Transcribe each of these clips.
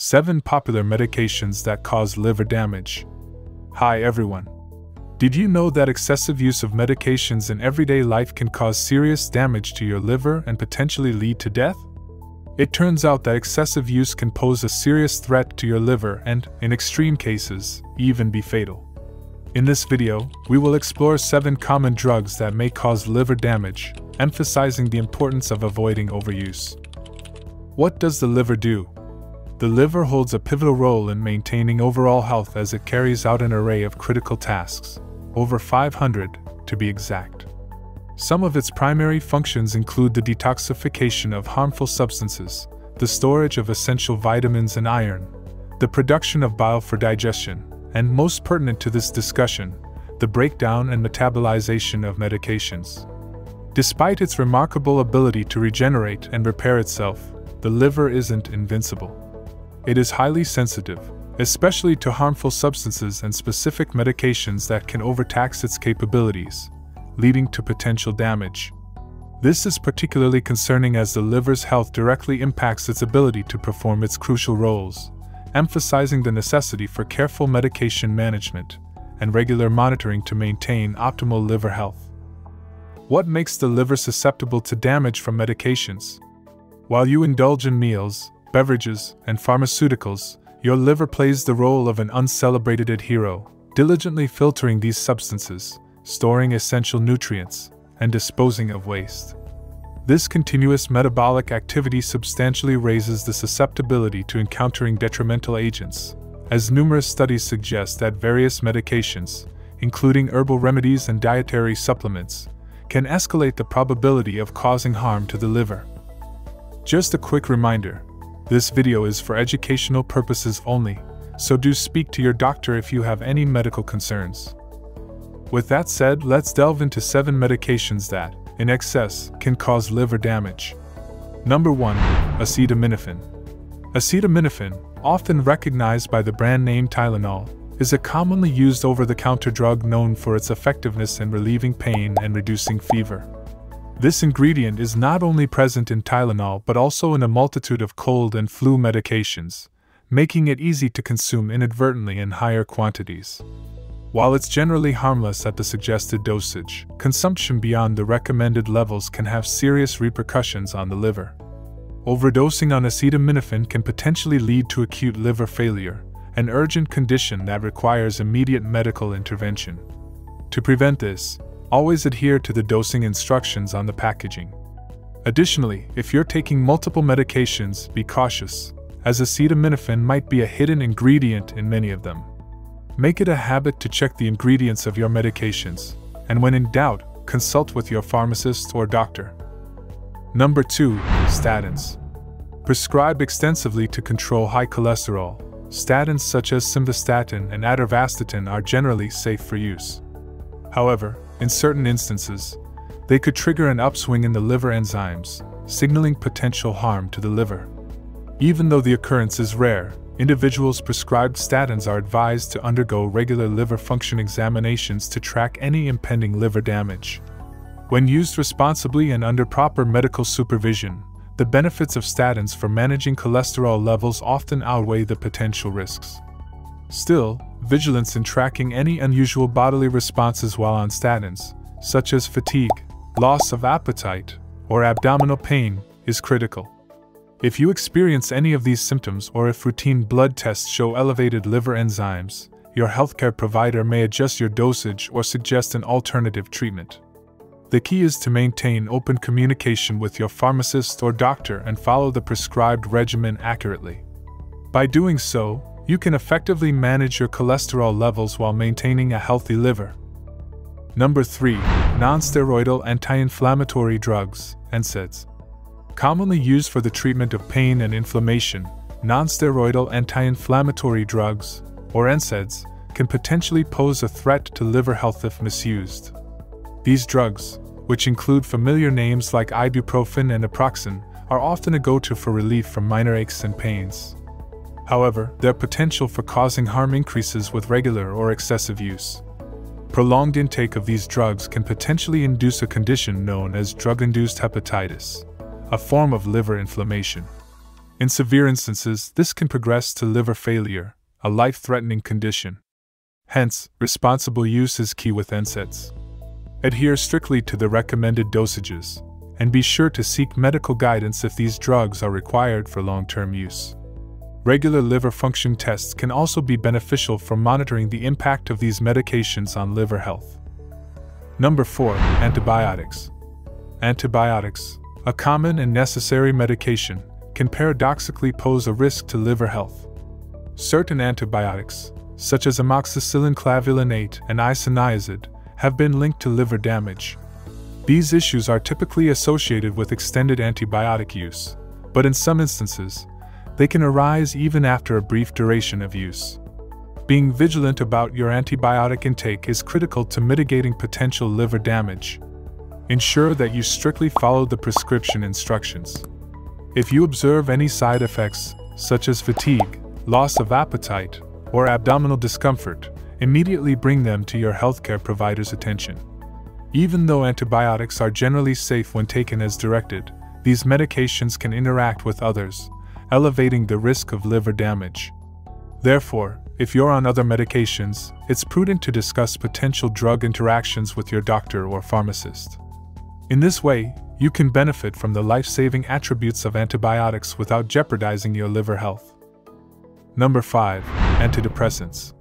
7 Popular Medications That Cause Liver Damage. Hi everyone. Did you know that excessive use of medications in everyday life can cause serious damage to your liver and potentially lead to death? It turns out that excessive use can pose a serious threat to your liver and, in extreme cases, even be fatal. In this video, we will explore 7 common drugs that may cause liver damage, emphasizing the importance of avoiding overuse. What does the liver do? The liver holds a pivotal role in maintaining overall health as it carries out an array of critical tasks, over 500 to be exact. Some of its primary functions include the detoxification of harmful substances, the storage of essential vitamins and iron, the production of bile for digestion, and most pertinent to this discussion, the breakdown and metabolization of medications. Despite its remarkable ability to regenerate and repair itself, the liver isn't invincible. It is highly sensitive, especially to harmful substances and specific medications that can overtax its capabilities, leading to potential damage. This is particularly concerning as the liver's health directly impacts its ability to perform its crucial roles, emphasizing the necessity for careful medication management and regular monitoring to maintain optimal liver health. What makes the liver susceptible to damage from medications? While you indulge in meals, beverages, and pharmaceuticals, your liver plays the role of an uncelebrated hero, diligently filtering these substances, storing essential nutrients, and disposing of waste. This continuous metabolic activity substantially raises the susceptibility to encountering detrimental agents, as numerous studies suggest that various medications, including herbal remedies and dietary supplements, can escalate the probability of causing harm to the liver. Just a quick reminder this video is for educational purposes only, so do speak to your doctor if you have any medical concerns. With that said, let's delve into 7 medications that, in excess, can cause liver damage. Number 1 Acetaminophen. Acetaminophen, often recognized by the brand name Tylenol, is a commonly used over the counter drug known for its effectiveness in relieving pain and reducing fever. This ingredient is not only present in Tylenol but also in a multitude of cold and flu medications, making it easy to consume inadvertently in higher quantities. While it's generally harmless at the suggested dosage, consumption beyond the recommended levels can have serious repercussions on the liver. Overdosing on acetaminophen can potentially lead to acute liver failure, an urgent condition that requires immediate medical intervention. To prevent this, always adhere to the dosing instructions on the packaging. Additionally, if you're taking multiple medications, be cautious, as acetaminophen might be a hidden ingredient in many of them. Make it a habit to check the ingredients of your medications, and when in doubt, consult with your pharmacist or doctor. Number 2. Statins. Prescribed extensively to control high cholesterol, statins such as simvastatin and atorvastatin are generally safe for use. However, in certain instances, they could trigger an upswing in the liver enzymes, signaling potential harm to the liver. Even though the occurrence is rare, individuals prescribed statins are advised to undergo regular liver function examinations to track any impending liver damage. When used responsibly and under proper medical supervision, the benefits of statins for managing cholesterol levels often outweigh the potential risks. Still, vigilance in tracking any unusual bodily responses while on statins, such as fatigue, loss of appetite, or abdominal pain, is critical. If you experience any of these symptoms or if routine blood tests show elevated liver enzymes, your healthcare provider may adjust your dosage or suggest an alternative treatment. The key is to maintain open communication with your pharmacist or doctor and follow the prescribed regimen accurately. By doing so, you can effectively manage your cholesterol levels while maintaining a healthy liver. Number 3. Nonsteroidal anti-inflammatory drugs, NSAIDs. Commonly used for the treatment of pain and inflammation, nonsteroidal anti-inflammatory drugs, or NSAIDs, can potentially pose a threat to liver health if misused. These drugs, which include familiar names like ibuprofen and naproxen, are often a go to for relief from minor aches and pains. However, their potential for causing harm increases with regular or excessive use. Prolonged intake of these drugs can potentially induce a condition known as drug induced hepatitis, a form of liver inflammation. In severe instances, this can progress to liver failure, a life threatening condition. Hence, responsible use is key with NSAIDs. Adhere strictly to the recommended dosages, and be sure to seek medical guidance if these drugs are required for long term use. Regular liver function tests can also be beneficial for monitoring the impact of these medications on liver health. Number 4. Antibiotics. Antibiotics, a common and necessary medication, can paradoxically pose a risk to liver health. Certain antibiotics, such as amoxicillin clavulanate and isoniazid, have been linked to liver damage. These issues are typically associated with extended antibiotic use, but in some instances, they can arise even after a brief duration of use. Being vigilant about your antibiotic intake is critical to mitigating potential liver damage. Ensure that you strictly follow the prescription instructions. If you observe any side effects, such as fatigue, loss of appetite, or abdominal discomfort, immediately bring them to your healthcare provider's attention. Even though antibiotics are generally safe when taken as directed, these medications can interact with others, elevating the risk of liver damage. Therefore, if you're on other medications, it's prudent to discuss potential drug interactions with your doctor or pharmacist. In this way, you can benefit from the life saving attributes of antibiotics without jeopardizing your liver health. Number 5. Antidepressants.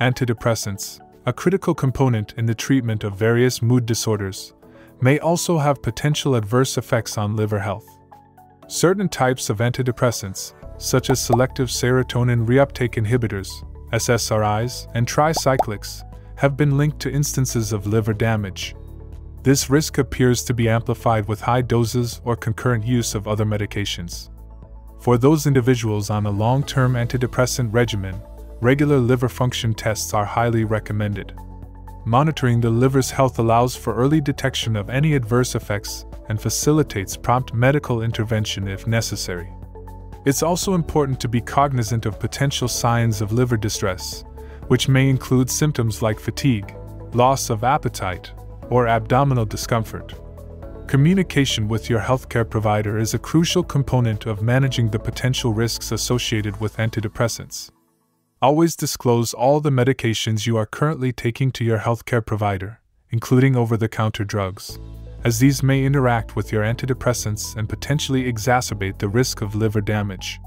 Antidepressants, a critical component in the treatment of various mood disorders, may also have potential adverse effects on liver health. Certain types of antidepressants, such as selective serotonin reuptake inhibitors, SSRIs, and tricyclics, have been linked to instances of liver damage. This risk appears to be amplified with high doses or concurrent use of other medications. For those individuals on a long term antidepressant regimen, regular liver function tests are highly recommended. Monitoring the liver's health allows for early detection of any adverse effects and facilitates prompt medical intervention if necessary. It's also important to be cognizant of potential signs of liver distress, which may include symptoms like fatigue, loss of appetite, or abdominal discomfort. Communication with your healthcare provider is a crucial component of managing the potential risks associated with antidepressants. Always disclose all the medications you are currently taking to your healthcare provider, including over the counter drugs, as these may interact with your antidepressants and potentially exacerbate the risk of liver damage.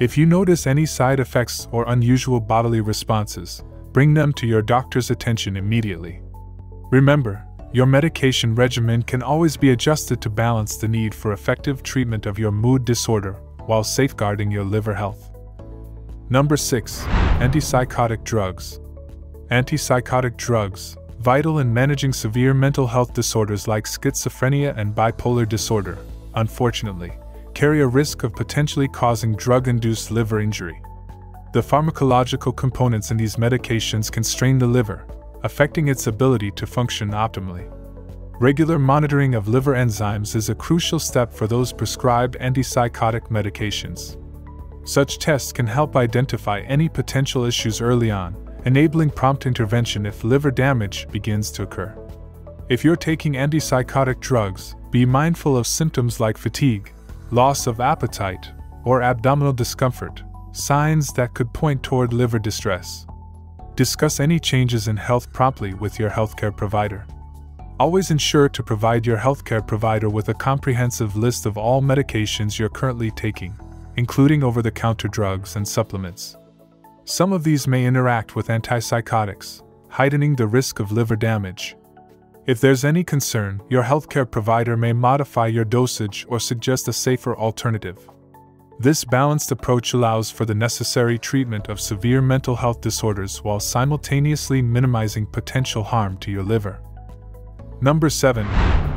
If you notice any side effects or unusual bodily responses, bring them to your doctor's attention immediately. Remember, your medication regimen can always be adjusted to balance the need for effective treatment of your mood disorder while safeguarding your liver health. Number 6. Antipsychotic drugs. Antipsychotic drugs, vital in managing severe mental health disorders like schizophrenia and bipolar disorder, unfortunately, carry a risk of potentially causing drug induced liver injury. The pharmacological components in these medications can strain the liver, affecting its ability to function optimally. Regular monitoring of liver enzymes is a crucial step for those prescribed antipsychotic medications. Such tests can help identify any potential issues early on, enabling prompt intervention if liver damage begins to occur. If you're taking antipsychotic drugs, be mindful of symptoms like fatigue, loss of appetite, or abdominal discomfort, signs that could point toward liver distress. Discuss any changes in health promptly with your healthcare provider. Always ensure to provide your healthcare provider with a comprehensive list of all medications you're currently taking, including over the counter drugs and supplements. Some of these may interact with antipsychotics, heightening the risk of liver damage. If there's any concern, your healthcare provider may modify your dosage or suggest a safer alternative. This balanced approach allows for the necessary treatment of severe mental health disorders while simultaneously minimizing potential harm to your liver. Number 7.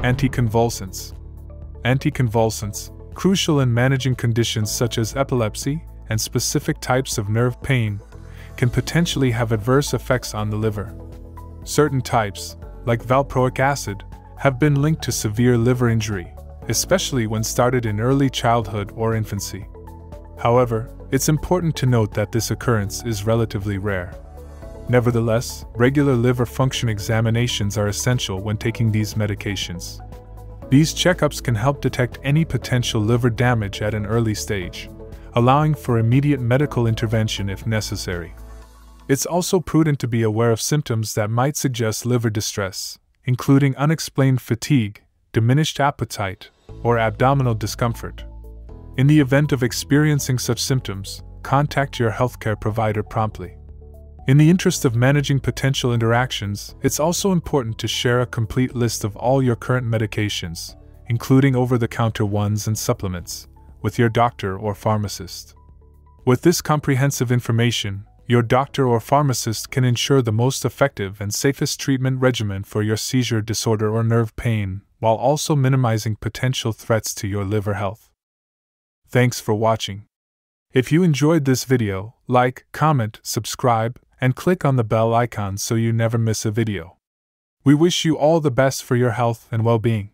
Anticonvulsants. Anticonvulsants, crucial in managing conditions such as epilepsy and specific types of nerve pain, can potentially have adverse effects on the liver. Certain types, like valproic acid, have been linked to severe liver injury, especially when started in early childhood or infancy. However, it's important to note that this occurrence is relatively rare. Nevertheless, regular liver function examinations are essential when taking these medications. These checkups can help detect any potential liver damage at an early stage, allowing for immediate medical intervention if necessary. It's also prudent to be aware of symptoms that might suggest liver distress, including unexplained fatigue, diminished appetite, or abdominal discomfort. In the event of experiencing such symptoms, contact your healthcare provider promptly. In the interest of managing potential interactions, it's also important to share a complete list of all your current medications, including over the counter ones and supplements, with your doctor or pharmacist. With this comprehensive information, your doctor or pharmacist can ensure the most effective and safest treatment regimen for your seizure disorder or nerve pain, while also minimizing potential threats to your liver health. Thanks for watching. If you enjoyed this video, like, comment, subscribe, and click on the bell icon so you never miss a video. We wish you all the best for your health and well being.